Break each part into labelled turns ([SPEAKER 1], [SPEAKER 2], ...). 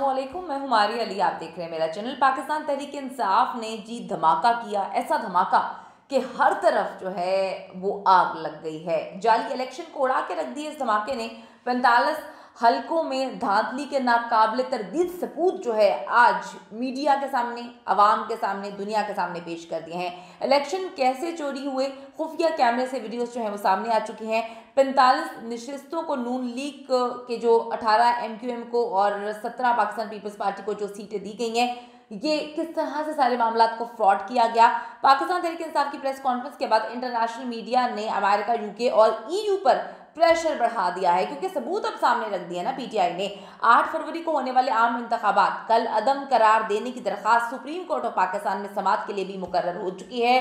[SPEAKER 1] वालेकुम मैं हमारी अली। आप देख रहे हैं मेरा चैनल पाकिस्तान तहरीक इंसाफ ने जी धमाका किया, ऐसा धमाका कि हर तरफ़ जो है वो आग लग गई है। जाली इलेक्शन को उड़ा के रख दिए इस धमाके ने। पैंतालीस हलकों में धांधली के नाकाबले तरदीद सबूत जो है आज मीडिया के सामने आवाम के सामने, दुनिया के सामने पेश कर दिए हैं। इलेक्शन कैसे चोरी हुए, खुफिया कैमरे से वीडियोस जो है वो सामने आ चुकी हैं। पैंतालीस नशस्तों को नून लीग के जो 18 एमक्यूएम को और 17 पाकिस्तान पीपल्स पार्टी को जो सीटें दी गई हैं, ये किस तरह से सारे मामला को फ्रॉड किया गया? पाकिस्तान तहरीक इंसाफ की प्रेस कॉन्फ्रेंस के बाद इंटरनेशनल मीडिया ने अमेरिका, यूके और ईयू पर प्रेशर बढ़ा दिया है, क्योंकि सबूत अब सामने रख दिया ना पीटीआई ने। 8 फरवरी को होने वाले आम इंतबात कल अदम करार देने की दरखास्त सुप्रीम कोर्ट ऑफ़ पाकिस्तान में समात के लिए भी मुकर हो चुकी है।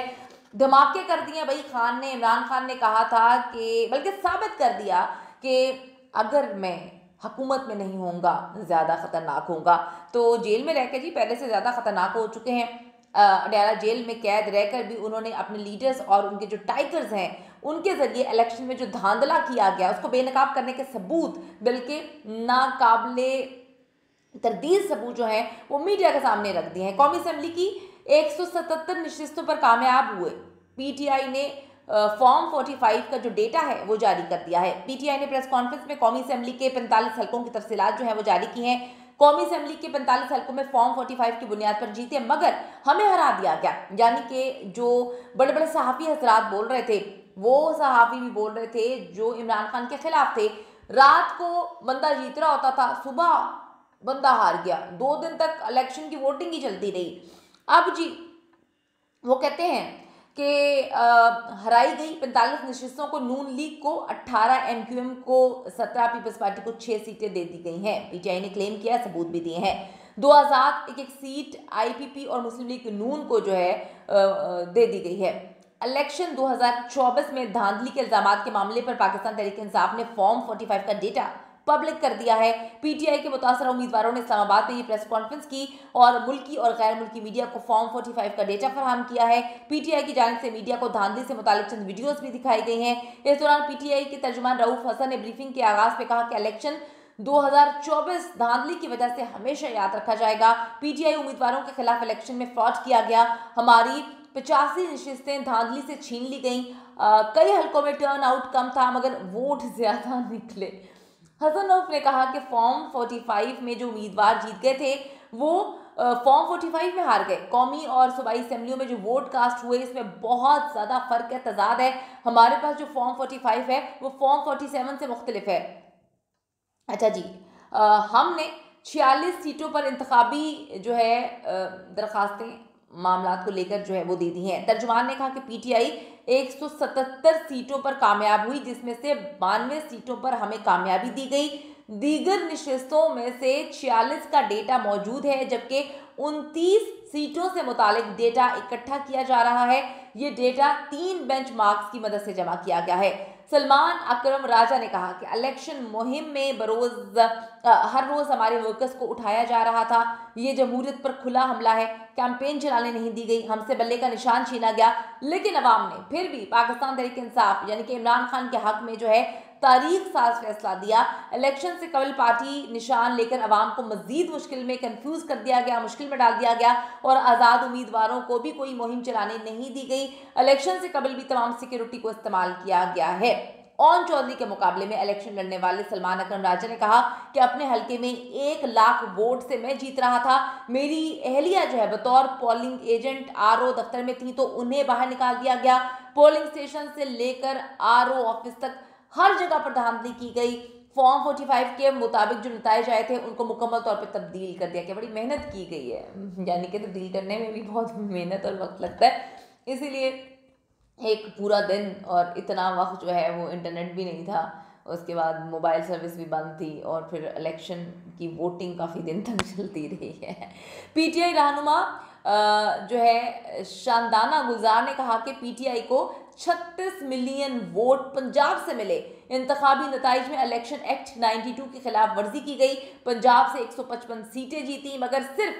[SPEAKER 1] धमाके कर दिए भाई खान ने, इमरान खान ने कहा था कि, बल्कि साबित कर दिया कि अगर मैं हकूमत में नहीं होऊँगा, ज़्यादा ख़तरनाक होऊँगा। तो जेल में रहकर जी पहले से ज़्यादा ख़तरनाक हो चुके हैं। अडयाला जेल में कैद रहकर भी उन्होंने अपने लीडर्स और उनके जो टाइगर्स हैं उनके ज़रिए इलेक्शन में जो धांधला किया गया, उसको बेनकाब करने के सबूत, बल्कि नाकाबले तरदीद सबूत जो हैं, वो मीडिया के सामने रख दिए हैं। कौमी असम्बली की 177 नशस्तों पर कामयाब हुए। पीटीआई ने फॉर्म 45 का जो डेटा है, वो जारी कर दिया है। पीटीआई ने प्रेस कॉन्फ्रेंस में कौमी असम्बली के 45 हलकों की तफसीत जो है, वो जारी की हैं। कौमी असम्बली के 45 हलकों में फॉर्म 45 की बुनियाद पर जीते, मगर हमें हरा दिया गया। यानी कि जो बड़े बड़े सहाफ़ी हजरात बोल रहे थे वो सहाफ़ी भी बोल रहे थे, जो इमरान खान के खिलाफ थे। रात को बंदा जीत रहा होता था, सुबह बंदा हार गया। दो दिन तक इलेक्शन की वोटिंग ही चलती रही। अब जी, वो कहते हैं कि हराई गई पैंतालीस नशस्तों को, नून लीग को 18 एमक्यूएम को 17 पीपल्स पार्टी को छः सीटें दे दी गई हैं। पीटीआई ने क्लेम किया, सबूत भी दिए हैं। दो आज़ाद एक एक सीट आईपीपी और मुस्लिम लीग नून को जो है दे दी गई है। इलेक्शन 2024 में धांधली के इल्ज़ाम के मामले पर पाकिस्तान तहरीक इंसाफ ने फॉर्म 45 का डेटा पब्लिक कर दिया है। पीटीआई के मुतासर उम्मीदवारों ने इस्लामाबाद में ये प्रेस कॉन्फ्रेंस की और मुल्की और गैर मुल्की मीडिया को फॉर्म 45 का डेटा फराहम किया है। पीटीआई की जानब से मीडिया को धांधली से मुतालिक चंद वीडियोस भी दिखाई गई हैं। इस दौरान पीटीआई के तर्जुमान रऊफ हसन ने ब्रीफिंग के आगाज़ में कहा कि इलेक्शन 2024 धांधली की वजह से हमेशा याद रखा जाएगा। पीटीआई उम्मीदवारों के खिलाफ इलेक्शन में फ्रॉड किया गया। हमारी पचासी नशस्तें धांधली से छीन ली गई। कई हलकों में टर्न आउट कम था मगर वोट ज़्यादा निकले। हसन रऊफ ने कहा कि फॉर्म 45 में जो उम्मीदवार जीत गए थे वो फॉर्म 45 में हार गए। कौमी और सूबाई असम्बलियों में जो वोट कास्ट हुए इसमें बहुत ज़्यादा फ़र्क है तजाद है। हमारे पास जो फॉर्म 45 है वो फॉर्म 47 से मुख्तलिफ़ है। अच्छा जी आ, हमने छियालीस सीटों पर इंतबी जो है दरखास्तें मामला को लेकर जो है वो दे दी हैं। तर्जुमान ने कहा कि पीटीआई 177 सीटों पर कामयाब हुई, जिसमें से बानवे सीटों पर हमें कामयाबी दी गई। दीगर नशस्तों में से 46 का डेटा मौजूद है, जबकि 29 सीटों से मुतालिक डेटा इकट्ठा किया जा रहा है। ये डेटा तीन बेंच मार्क्स की मदद से जमा किया गया है। सलमान अक्रम राजा ने कहा कि इलेक्शन मुहिम में बरोज हर रोज़ हमारे वर्कर्स को उठाया जा रहा था। ये जमहूरियत पर खुला हमला है। कैंपेन चलाने नहीं दी गई। हमसे बल्ले का निशान छीना गया। लेकिन अवाम ने फिर भी पाकिस्तान तरीके इंसाफ, यानी कि इमरान खान के हक में जो है तारीख साज फैसला दिया। इलेक्शन से कबल पार्टी निशान लेकर अवाम को मजीद मुश्किल में कंफ्यूज कर दिया गया, मुश्किल में डाल दिया गया और आज़ाद उम्मीदवारों को भी कोई मुहिम चलाने नहीं दी गई। इलेक्शन से कबल भी तमाम सिक्योरिटी को इस्तेमाल किया गया है। ओन चौधरी के मुकाबले में इलेक्शन लड़ने वाले सलमान अकरम राजा ने कहा कि अपने हलके में एक लाख वोट से मैं जीत रहा था। मेरी अहलिया जो है बतौर पोलिंग एजेंट आर दफ्तर में थी तो उन्हें बाहर निकाल दिया गया। पोलिंग स्टेशन से लेकर आर ऑफ़िस तक हर जगह पर धांधली की गई। फॉर्म 45 के मुताबिक जो नतज आए थे, उनको मुकम्मल तौर पर तब्दील कर दिया गया। बड़ी मेहनत की गई है। यानी कि तब्दील करने में भी बहुत मेहनत और वक्त लगता है। इसीलिए एक पूरा दिन और इतना वक्त जो है, वो इंटरनेट भी नहीं था। उसके बाद मोबाइल सर्विस भी बंद थी और फिर इलेक्शन की वोटिंग काफ़ी दिन तक चलती रही है। पीटीआई रहनुमा जो है, शानदाना गुलजार ने कहा कि पीटीआई को 36 मिलियन वोट पंजाब से मिले। इंतबी नतज में इलेक्शन एक्ट 92 की खिलाफ वर्जी की गई। पंजाब से 155 सीटें जीती, मगर सिर्फ़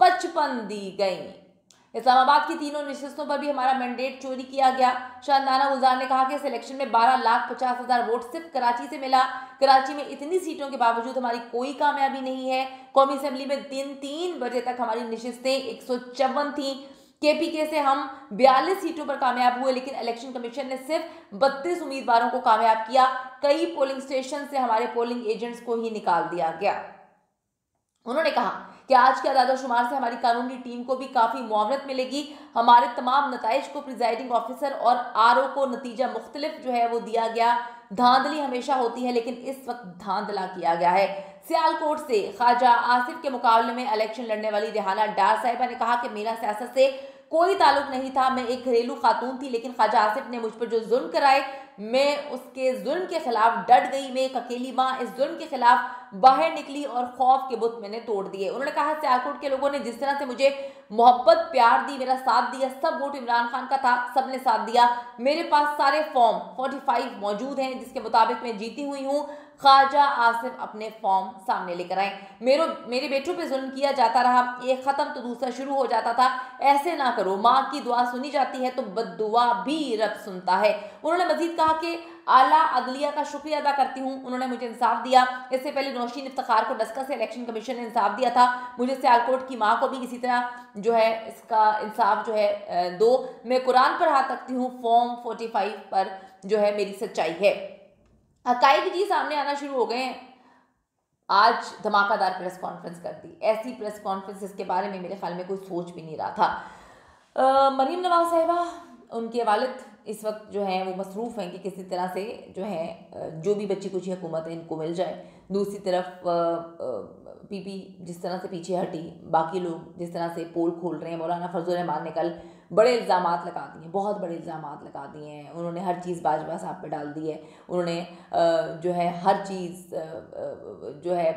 [SPEAKER 1] पचपन दी गई। इस्लामाबाद की तीनों नशस्तों पर भी हमारा मैंडेट चोरी किया गया। शानदाना गुलजार ने कहा कि इस इलेक्शन में बारह लाख पचास हज़ार वोट सिर्फ़ कराची से मिला। कराची में इतनी सीटों के बावजूद हमारी कोई कामयाबी नहीं है। कौमी असम्बली में तीन तीन बजे तक हमारी नशस्तें एक सौ चौवन थी। केपीके से हम 42 सीटों पर कामयाब हुए, लेकिन इलेक्शन कमीशन ने सिर्फ़ 32 उम्मीदवारों को कामयाब किया। कई पोलिंग स्टेशन से हमारे पोलिंग एजेंट्स को ही निकाल दिया गया। उन्होंने कहा कि आज के अदादा शुमार से हमारी कानूनी टीम को भी काफ़ी मुआवनत मिलेगी। हमारे तमाम नतज को प्रिजाइडिंग ऑफिसर और आरओ को नतीजा मुख्तलिफ़ जो है वो दिया गया। धांधली हमेशा होती है, लेकिन इस वक्त धांधला किया गया है। सियालकोट से ख्वाजा आसिफ के मुकाबले में इलेक्शन लड़ने वाली रिहाना डार साहिबा ने कहा कि मेरा सियासत से कोई ताल्लुक नहीं था। मैं एक घरेलू खातून थी, लेकिन ख्वाजा आसिफ ने मुझ पर जो जुल्म कराए मैं उसके जुल्म के खिलाफ डट गई, मैं एक अकेली माँ, इस जुल्म के खिलाफ बाहर निकली और खौफ के बुत मैंने तोड़ दिए। उन्होंने कहा सियालकोट के लोगों ने जिस तरह से मुझे मोहब्बत, प्यार दी, मेरा साथ दिया, सब वोट इमरान खान का था सबने साथ दिया। मेरे पास सारे फॉर्म 45 मौजूद हैं, जिसके मुताबिक मैं जीती हुई हूँ। ख्वाजा आसिफ अपने फॉर्म सामने लेकर आए। मेरे मेरे बेटों पे जुल्म किया जाता रहा एक ख़त्म तो दूसरा शुरू हो जाता था। ऐसे ना करो, माँ की दुआ सुनी जाती है तो बद भी रब सुनता है। उन्होंने मजीद कहा कि आला अदलिया का शुक्रिया अदा करती हूँ। उन्होंने मुझे इंसाफ दिया। इससे पहले नौशीन इफ्तार को डस्का से इलेक्शन कमीशन ने इंसाफ दिया था। मुझे सियालकोट की माँ को भी इसी तरह जो है इसका इंसाफ जो है दो। मैं कुरान पर हाथ रखती हूँ। फॉर्म फोर्टी पर जो है मेरी सच्चाई है। हकाइक जी सामने आना शुरू हो गए हैं। आज धमाकादार प्रेस कॉन्फ्रेंस कर दी। ऐसी प्रेस कॉन्फ्रेंस इसके बारे में मेरे ख्याल में कोई सोच भी नहीं रहा था। मरीम नवाज़ साहिबा, उनके वालिद इस वक्त जो है वो मसरूफ़ हैं कि किसी तरह से जो है जो भी बच्ची कुछ हुकूमत है, इनको मिल जाए। दूसरी तरफ़ पीपी जिस तरह से पीछे हटी, बाकी लोग जिस तरह से पोल खोल रहे हैं, मौलाना फजल रहमान ने कल बड़े इल्ज़ाम लगा दिए बहुत बड़े इल्ज़ाम लगा दिए हैं। उन्होंने हर चीज़ बाजवा साहब पे डाल दी है। उन्होंने जो है हर चीज़ जो है,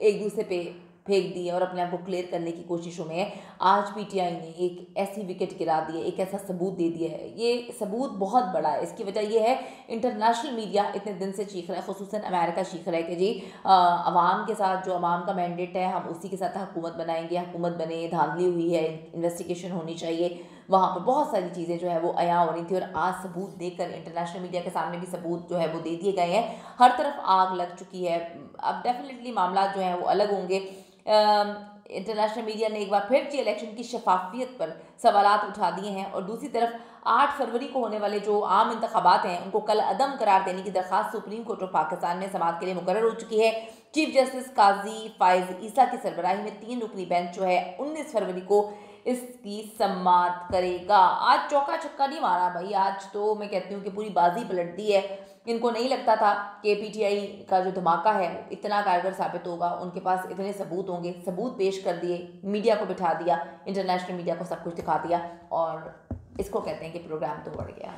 [SPEAKER 1] एक दूसरे पे फेंक दिए और अपने आप को क्लियर करने की कोशिशों में आज पीटीआई ने एक ऐसी विकेट गिरा दी है, एक ऐसा सबूत दे दिया है। ये सबूत बहुत बड़ा है। इसकी वजह यह है इंटरनेशनल मीडिया इतने दिन से चीख रहा है खसूस अमेरिका चीख रहा है कि जी आवाम के साथ जो अवाम का मैंडेट है, हम उसी के साथ हुकूमत बनाएँगे, हुकूमत बने, धांधली हुई है इन्वेस्टिगेशन होनी चाहिए। वहाँ पर बहुत सारी चीज़ें जो है वो अया हो रही थी और आज सबूत देकर इंटरनेशनल मीडिया के सामने भी सबूत जो है वो दे दिए गए हैं। हर तरफ़ आग लग चुकी है। अब डेफिनेटली मामला जो है वो अलग होंगे। इंटरनेशनल मीडिया ने एक बार फिर जी इलेक्शन की शफाफियत पर सवाल उठा दिए हैं और दूसरी तरफ़ आठ फरवरी को होने वाले जो आम इंतबात हैं, उनको कल अदम करार देने की दरख्वास्त सुप्रीम कोर्ट ऑफ़ पाकिस्तान में समाप्त के लिए मुकर हो चुकी है। चीफ जस्टिस काजी फाइज ईसा की सरबराही में तीन रुकनी बेंच जो है, उन्नीस फरवरी को इसकी सम्मात करेगा। आज चौका छक्का नहीं मारा भाई, आज तो मैं कहती हूँ कि पूरी बाजी पलट दी है। इनको नहीं लगता था कि पीटीआई का जो धमाका है, इतना कारगर साबित होगा। उनके पास इतने सबूत होंगे, सबूत पेश कर दिए, मीडिया को बिठा दिया, इंटरनेशनल मीडिया को सब कुछ दिखा दिया और इसको कहते हैं कि प्रोग्राम तो बढ़ गया।